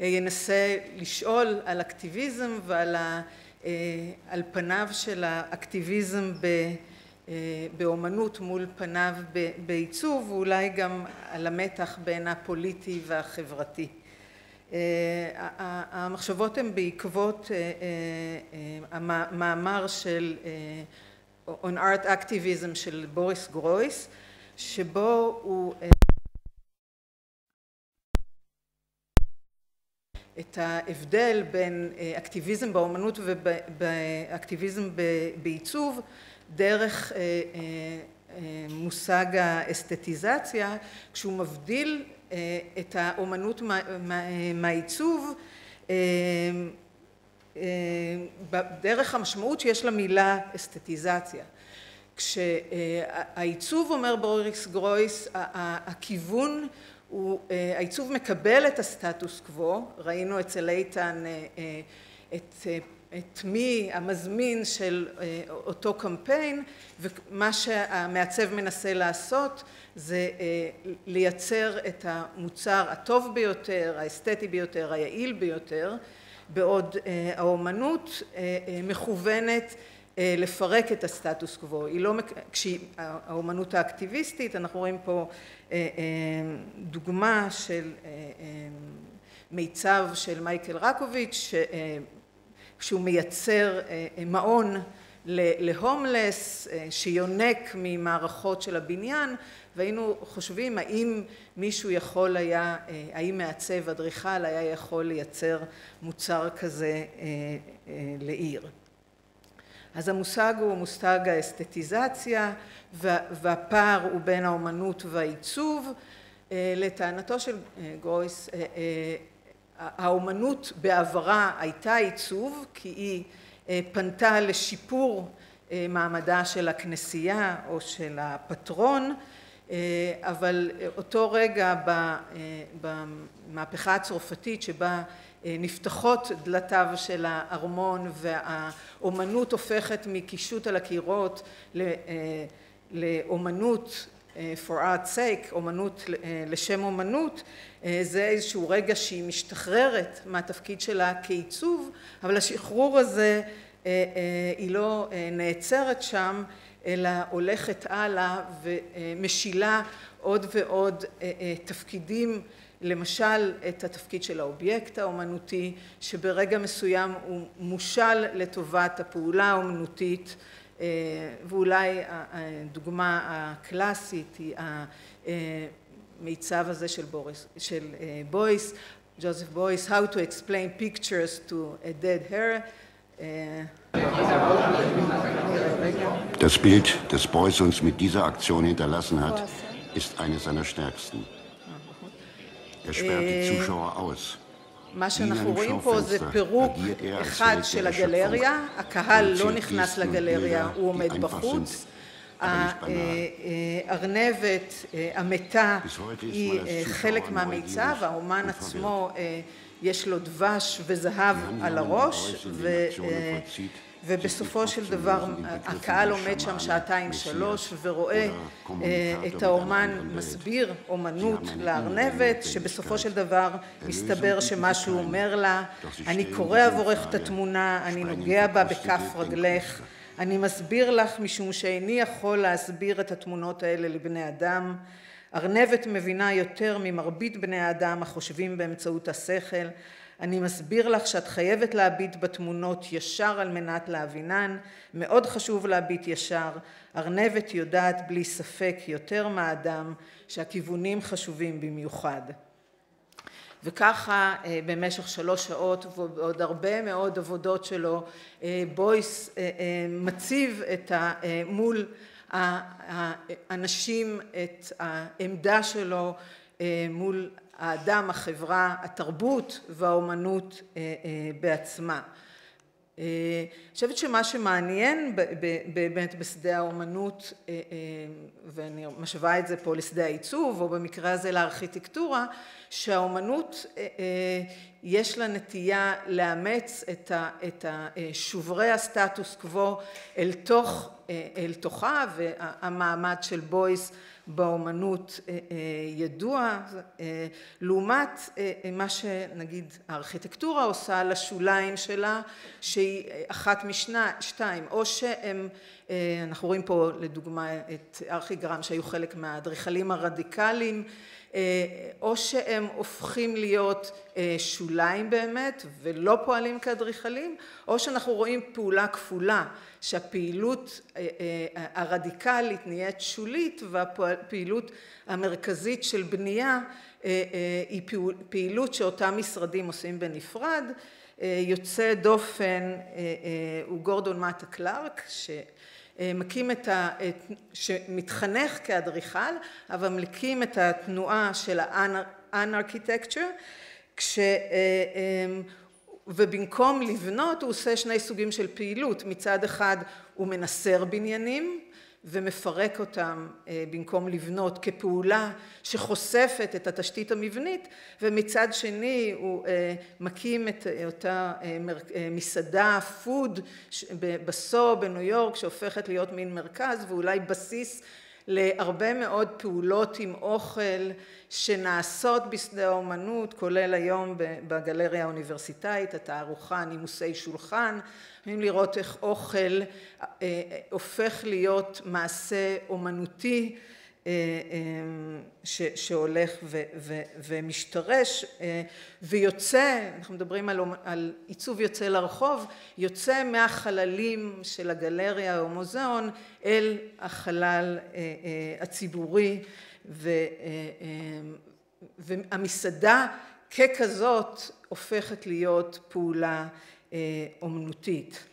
ינסה לשאול על אקטיביזם ועל פניו של האקטיביזם באומנות מול פניו בעיצוב ואולי גם על המתח בין הפוליטי והחברתי. המחשבות הן בעקבות המאמר של On Art Activism של בוריס גרויס שבו הוא את ההבדל בין אקטיביזם באומנות ואקטיביזם בעיצוב דרך מושג האסתטיזציה כשהוא מבדיל את האומנות מהעיצוב דרך המשמעות שיש למילה אסתטיזציה. כשהעיצוב אומר בוריס גרויס הכיוון הוא העיצוב מקבל את הסטטוס קוו ראינו אצל איתן את מי המזמין של אותו קמפיין ומה שהמעצב מנסה לעשות זה לייצר את המוצר הטוב ביותר האסתטי ביותר היעיל ביותר בעוד האומנות מכוונת לפרק את הסטטוס קוו היא לא כשהיא האומנות האקטיביסטית אנחנו רואים פה דוגמה של מיצב של מייקל רקוביץ' שהוא מייצר מעון להומלס שיונק ממערכות של הבניין והיינו חושבים האם מישהו יכול היה האם מעצב אדריכל היה יכול לייצר מוצר כזה לעיר. אז המושג הוא מושג האסתטיזציה והפער הוא בין האומנות והעיצוב. לטענתו של גרויס האומנות בעברה הייתה עיצוב כי היא פנתה לשיפור מעמדה של הכנסייה או של הפטרון. אבל אותו רגע במהפכה הצרפתית שבה נפתחות דלתיו של הארמון והאומנות הופכת מקישוט על הקירות לאומנות for art's sake אומנות לשם אומנות. זה איזשהו רגע שהיא משתחררת מהתפקיד שלה כעיצוב אבל השחרור הזה היא לא נעצרת שם אלא הולכת הלאה ומשילה עוד ועוד תפקידים למשל את התפקיד של האובייקט האומנותי שברגע מסוים הוא מושאל לטובת הפעולה האומנותית ואולי הדוגמה הקלאסית היא המיצב הזה של בוריס של בויס ג'וזף בויס How to explain pictures to a dead hare Das Bild, das Beuys uns mit dieser Aktion hinterlassen hat, ist eines seiner stärksten. מה שאנחנו רואים פה זה פירוק אחד של הגלריה, הקהל לא נכנס לגלריה, הוא עומד בחוץ. הארנבת המתה היא חלק מהמיצב, האומן עצמו יש לו דבש וזהב על הראש ובסופו של דבר הקהל עומד שם שעתיים שלוש ורואה את האומן מסביר אומנות לארנבת שבסופו של דבר מסתבר שמשהו אומר לה אני קורא עבורך את התמונה, אני נוגע בה בכף רגלך, אני מסביר לך משום שאיני יכול להסביר את התמונות האלה לבני אדם. ארנבת מבינה יותר ממרבית בני האדם החושבים באמצעות השכל אני מסביר לך שאת חייבת להביט בתמונות ישר על מנת להבינן. מאוד חשוב להביט ישר. ארנבת יודעת בלי ספק יותר מהאדם שהכיוונים חשובים במיוחד. וככה במשך שלוש שעות ועוד הרבה מאוד עבודות שלו בויס מציב את מול האנשים את העמדה שלו מול האדם, החברה, התרבות והאומנות בעצמה. אני חושבת שמה שמעניין באמת בשדה האומנות ואני משווה את זה פה לשדה העיצוב או במקרה הזה לארכיטקטורה שהאומנות יש לה נטייה לאמץ את שוברי הסטטוס קוו אל תוך, אל תוכה והמעמד של בויס באומנות ידוע. לעומת מה שנגיד הארכיטקטורה עושה לשוליים שלה שהיא אחת משתיים או שהם אנחנו רואים פה לדוגמה את ארכיגרם שהיו חלק מהאדריכלים הרדיקליים או שהם הופכים להיות שוליים באמת ולא פועלים כאדריכלים או שאנחנו רואים פעולה כפולה שהפעילות הרדיקלית נהיית שולית והפעילות המרכזית של בנייה היא פעילות שאותם משרדים עושים בנפרד. יוצא דופן הוא גורדון מטה קלארק מקים את ה... שמתחנך כאדריכל אבל מקים את התנועה של האנארקיטקצ'ר כש... ובמקום לבנות הוא עושה שני סוגים של פעילות. מצד אחד הוא מנסר בניינים ומפרק אותם במקום לבנות כפעולה שחושפת את התשתית המבנית ומצד שני הוא מקים את אותה מסעדה פוד בסו בניו יורק שהופכת להיות מין מרכז ואולי בסיס להרבה מאוד פעולות עם אוכל שנעשות בשדה האומנות כולל היום בגלריה האוניברסיטאית התערוכה נימוסי שולחן יכולים לראות איך אוכל הופך להיות מעשה אומנותי שהולך ומשתרש ויוצא אנחנו מדברים על עיצוב יוצא לרחוב יוצא מהחללים של הגלריה או מוזיאון אל החלל הציבורי והמסעדה ככזאת הופכת להיות פעולה אומנותית.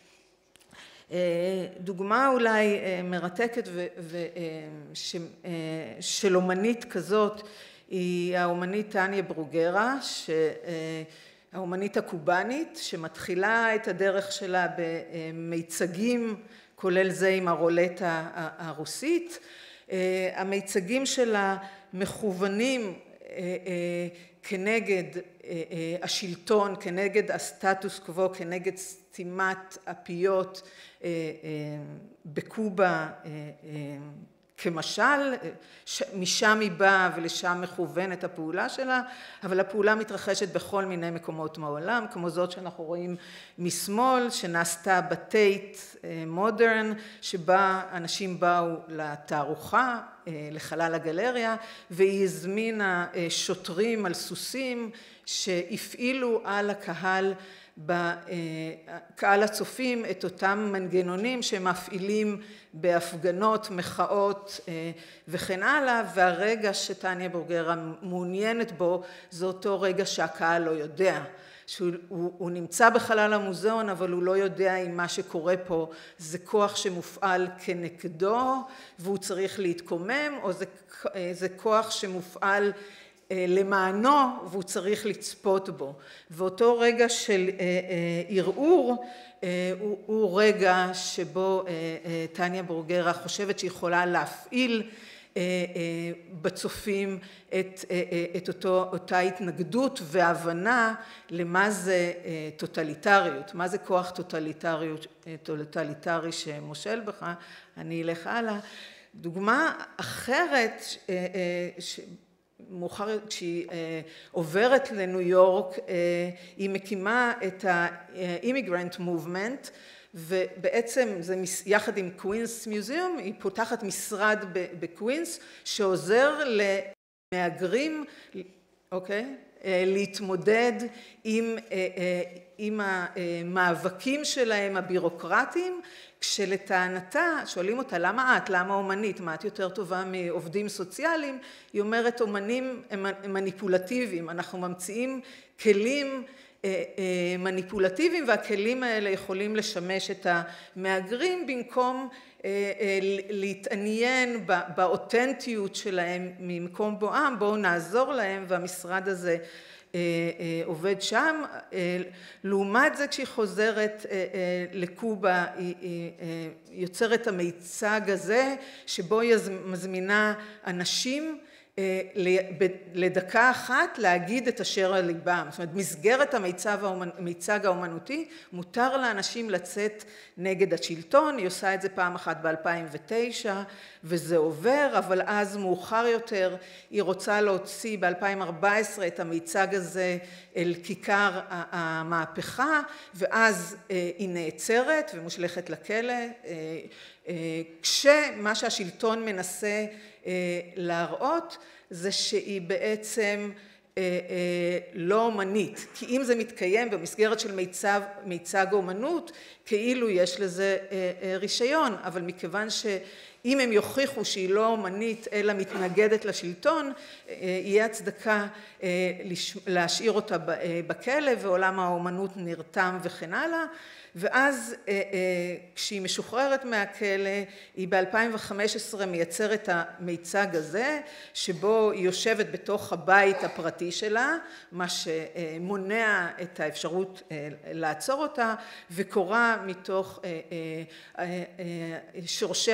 דוגמה אולי מרתקת של אומנית כזאת היא האומנית טניה ברוגרה האומנית הקובאנית שמתחילה את הדרך שלה במיצגים כולל זה עם הרולטה הרוסית המיצגים שלה מכוונים כנגד השלטון כנגד הסטטוס קוו כנגד סתימת הפיות בקובה כמשל משם היא באה ולשם מכוונת הפעולה שלה אבל הפעולה מתרחשת בכל מיני מקומות מהעולם כמו זאת שאנחנו רואים משמאל שנעשתה בטייט מודרן שבה אנשים באו לתערוכה לחלל הגלריה והיא הזמינה שוטרים על סוסים שהפעילו על הקהל בקהל הצופים את אותם מנגנונים שמפעילים בהפגנות מחאות וכן הלאה והרגע שטניה בורגרה מעוניינת בו זה אותו רגע שהקהל לא יודע. שהוא נמצא בחלל המוזיאון אבל הוא לא יודע אם מה שקורה פה זה כוח שמופעל כנגדו והוא צריך להתקומם או זה כוח שמופעל למענו והוא צריך לצפות בו. ואותו רגע של ערעור הוא רגע שבו טניה בורגרה חושבת שהיא יכולה להפעיל בצופים את אותה התנגדות והבנה למה זה טוטליטריות. מה זה כוח טוטליטרי שמושל בך? אני אלך הלאה. דוגמה אחרת מאוחר כשהיא עוברת לניו יורק היא מקימה את ה-immigrant movement ובעצם זה יחד עם Queens Museum היא פותחת משרד בקווינס שעוזר למהגרים אוקיי להתמודד עם המאבקים שלהם הבירוקרטיים כשלטענתה שואלים אותה למה את? למה אומנית? מה את יותר טובה מעובדים סוציאליים? היא אומרת אומנים הם מניפולטיביים אנחנו ממציאים כלים מניפולטיביים והכלים האלה יכולים לשמש את המהגרים במקום להתעניין באותנטיות שלהם ממקום בואם. בואו נעזור להם והמשרד הזה עובד שם לעומת זה כשהיא חוזרת לקובה היא יוצרת המיצג הזה שבו היא מזמינה אנשים לדקה אחת להגיד את אשר על ליבם. זאת אומרת, במסגרת המיצג האומנותי מותר לאנשים לצאת נגד השלטון, היא עושה את זה פעם אחת ב-2009 וזה עובר, אבל אז מאוחר יותר היא רוצה להוציא ב-2014 את המיצג הזה אל כיכר המהפכה ואז היא נעצרת ומושלכת לכלא כשמה שהשלטון מנסה להראות זה שהיא בעצם לא אומנית. כי אם זה מתקיים במסגרת של מיצג אומנות כאילו יש לזה רישיון אבל מכיוון שאם הם יוכיחו שהיא לא אומנית אלא מתנגדת לשלטון יהיה הצדקה להשאיר אותה בכלא ועולם האומנות נרתם וכן הלאה. ואז כשהיא משוחררת מהכלא היא ב-2015 מייצרת את המיצג הזה שבו היא יושבת בתוך הבית הפרטי שלה מה שמונע את האפשרות לעצור אותה וקורא מתוך שורשי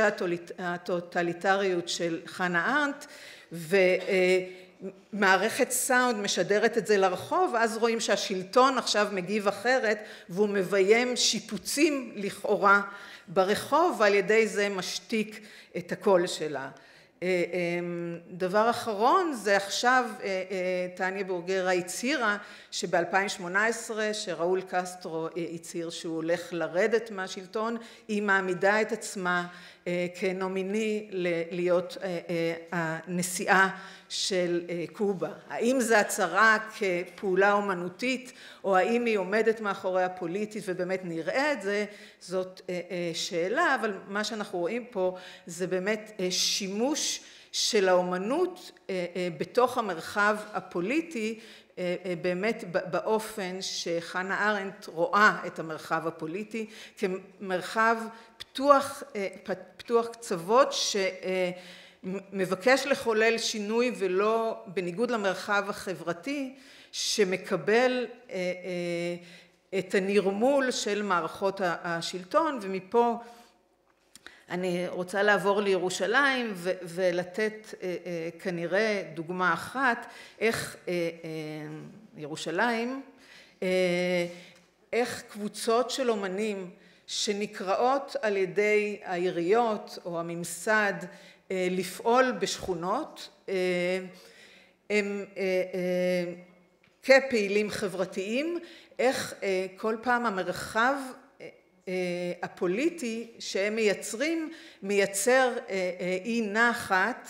הטוטליטריות של חנה ארנדט מערכת סאונד משדרת את זה לרחוב ואז רואים שהשלטון עכשיו מגיב אחרת והוא מביים שיפוצים לכאורה ברחוב ועל ידי זה משתיק את הקול שלה. דבר אחרון זה עכשיו טניה בורגרה הצהירה שב-2018 שראול קסטרו הצהיר שהוא הולך לרדת מהשלטון היא מעמידה את עצמה כנומיני להיות הנשיאה של קובה. האם זה הצהרה כפעולה אומנותית או האם היא עומדת מאחוריה פוליטית ובאמת נראה את זה זאת שאלה אבל מה שאנחנו רואים פה זה באמת שימוש של האומנות בתוך המרחב הפוליטי באמת באופן שחנה ארנדט רואה את המרחב הפוליטי כמרחב פתוח פתוח קצוות שמבקש לחולל שינוי ולא בניגוד למרחב החברתי שמקבל את הנרמול של מערכות השלטון ומפה אני רוצה לעבור לירושלים ולתת כנראה דוגמה אחת איך ירושלים איך קבוצות של אומנים שנקראות על ידי העיריות או הממסד לפעול בשכונות. הם כפעילים חברתיים. איך כל פעם המרחב הפוליטי שהם מייצרים מייצר אי נחת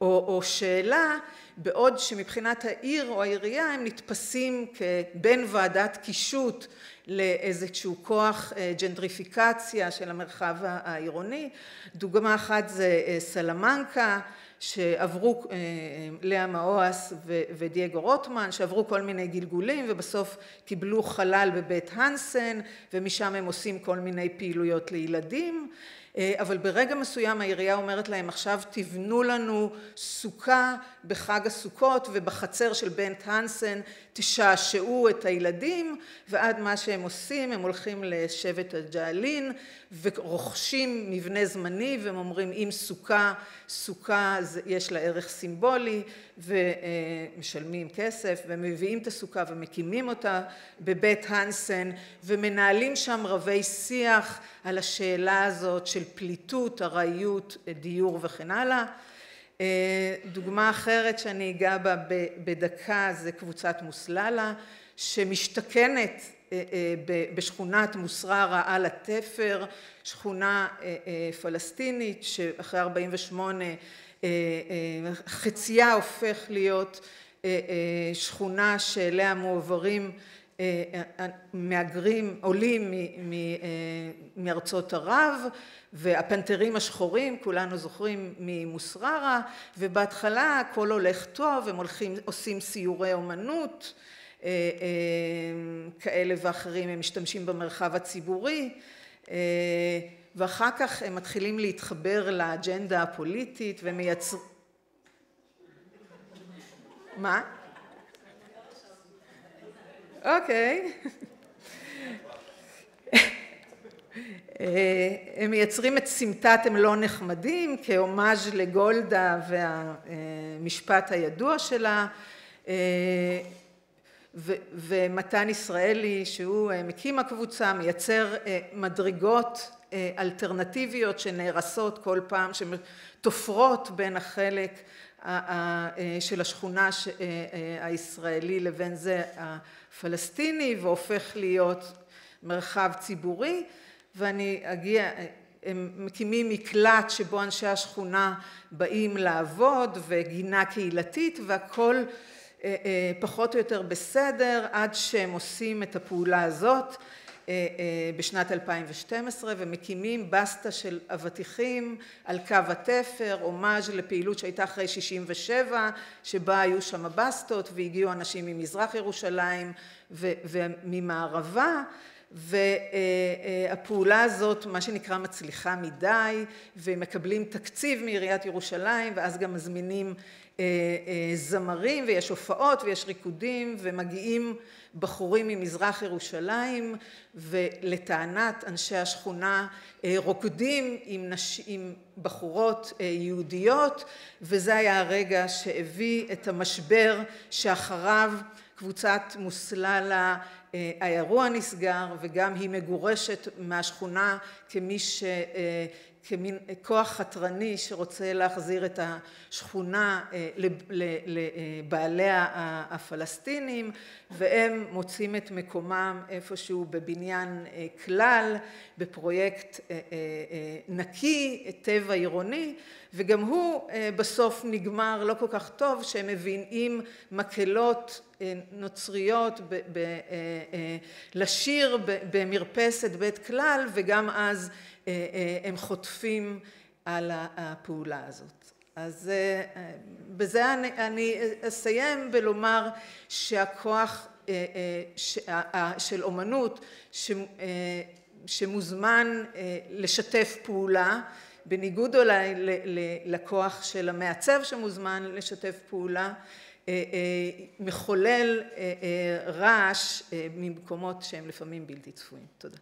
או שאלה בעוד שמבחינת העיר או העירייה הם נתפסים כבין ועדת קישוט לאיזשהו כוח ג'נדריפיקציה של המרחב העירוני. דוגמה אחת זה סלמנקה שעברו לאה מאוהס ודייגו רוטמן שעברו כל מיני גלגולים ובסוף קיבלו חלל בבית הנסן ומשם הם עושים כל מיני פעילויות לילדים אבל ברגע מסוים העירייה אומרת להם עכשיו תבנו לנו סוכה בחג הסוכות ובחצר של בית הנסן תשעשעו את הילדים ועד מה שהם עושים הם הולכים לשבט הג'אלין ורוכשים מבנה זמני והם אומרים אם סוכה סוכה יש לה ערך סימבולי ומשלמים כסף ומביאים את הסוכה ומקימים אותה בבית הנסן ומנהלים שם רבי שיח על השאלה הזאת של פליטות, ארעיות, דיור וכן הלאה. דוגמה אחרת שאני אגע בה בדקה זה קבוצת מוסללה שמשתכנת בשכונת מוסררה על התפר, שכונה פלסטינית שאחרי 48 חצייה הופך להיות שכונה שאליה מועברים מהגרים עולים מארצות ערב והפנתרים השחורים כולנו זוכרים ממוסררה ובהתחלה הכל הולך טוב הם הולכים עושים סיורי אומנות כאלה ואחרים הם משתמשים במרחב הציבורי ואחר כך הם מתחילים להתחבר לאג'נדה הפוליטית ומייצרים מה? אוקיי. הם מייצרים את סמטת הם לא נחמדים כהומאז' לגולדה והמשפט הידוע שלה. ומתן ישראלי שהוא מקים הקבוצה מייצר מדרגות אלטרנטיביות שנהרסות כל פעם שתופרות בין החלק של השכונה הישראלי לבין זה הפלסטיני והופך להיות מרחב ציבורי. ואני אגיע, הם מקימים מקלט שבו אנשי השכונה באים לעבוד וגינה קהילתית והכל פחות או יותר בסדר עד שהם עושים את הפעולה הזאת בשנת 2012 ומקימים בסטה של אבטיחים על קו התפר, הומאז' לפעילות שהייתה אחרי 67 שבה היו שם בסטות והגיעו אנשים ממזרח ירושלים וממערבה והפעולה הזאת מה שנקרא מצליחה מדי ומקבלים תקציב מעיריית ירושלים ואז גם מזמינים זמרים ויש הופעות ויש ריקודים ומגיעים בחורים ממזרח ירושלים ולטענת אנשי השכונה רוקדים עם בחורות יהודיות וזה היה הרגע שהביא את המשבר שאחריו קבוצת מוסללה האירוע נסגר וגם היא מגורשת מהשכונה כמי ש... כמין כוח חתרני שרוצה להחזיר את השכונה לבעליה הפלסטינים והם מוצאים את מקומם איפשהו בבניין כלל בפרויקט נקי טבע עירוני וגם הוא בסוף נגמר לא כל כך טוב שהם מביאים מקהלות נוצריות לשיר במרפסת בית כלל וגם אז הם חוטפים על הפעולה הזאת. אז בזה אני אסיים בלומר שהכוח של אומנות שמוזמן לשתף פעולה בניגוד אולי לכוח של המעצב שמוזמן לשתף פעולה מחולל רעש ממקומות שהם לפעמים בלתי צפויים. תודה.